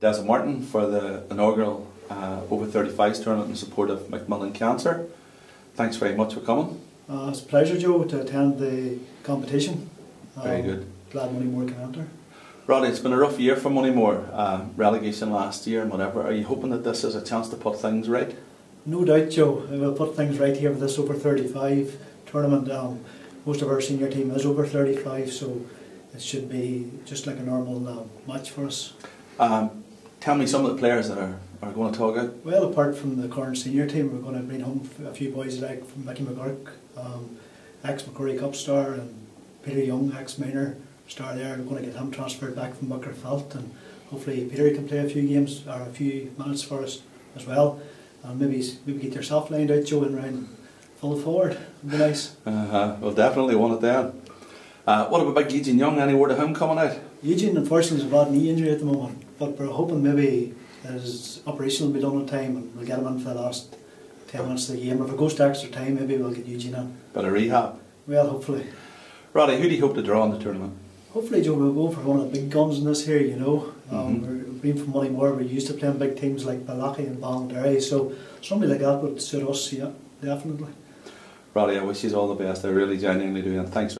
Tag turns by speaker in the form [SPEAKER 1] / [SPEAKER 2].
[SPEAKER 1] Desertmartin for the inaugural uh, over 35s tournament in support of Macmillan Cancer. Thanks very much for coming.
[SPEAKER 2] Uh, it's a pleasure, Joe, to attend the competition.
[SPEAKER 1] Very
[SPEAKER 2] Um,
[SPEAKER 1] good.
[SPEAKER 2] Glad Moneymore can enter.
[SPEAKER 1] Roddy, it's been a rough year for Moneymore. Uh, relegation last year and whatever. Are you hoping that this is a chance to put things right?
[SPEAKER 2] No doubt, Joe, we'll put things right here with this over 35 tournament. Um, most of our senior team is over 35, so it should be just like a normal um, match for us.
[SPEAKER 1] Um, tell me some of the players that are, are going to talk out.
[SPEAKER 2] Well, apart from the current senior team, we're going to bring home a few boys like from Mickey McGurk, um, ex MacRory Cup star, and Peter Young, ex Minor star there. We're going to get him transferred back from Booker Felt, and hopefully Peter can play a few games or a few minutes for us as well. And maybe maybe get yourself lined out, Joe, and round full forward. It'd be nice.
[SPEAKER 1] Uh-huh. We'll definitely want it then. Uh, what about Big Eugene Young? Any word of him coming out?
[SPEAKER 2] Eugene, unfortunately, has a bad knee injury at the moment, but we're hoping maybe his operation will be done on time and we'll get him in for the last 10 minutes of the game. If it goes to extra time, maybe we'll get Eugene in.
[SPEAKER 1] Bit of rehab.
[SPEAKER 2] Well, hopefully.
[SPEAKER 1] Roddy, who do you hope to draw in the tournament?
[SPEAKER 2] Hopefully, Joe, we'll go for one of the big guns in this here, you know. Um,
[SPEAKER 1] Mhm.
[SPEAKER 2] we're, we've been from we're used to playing big teams like Bellaghy and Ballinderry, so somebody like that would suit us, yeah, definitely.
[SPEAKER 1] Roddy, I wish you all the best. I really genuinely do. And thanks.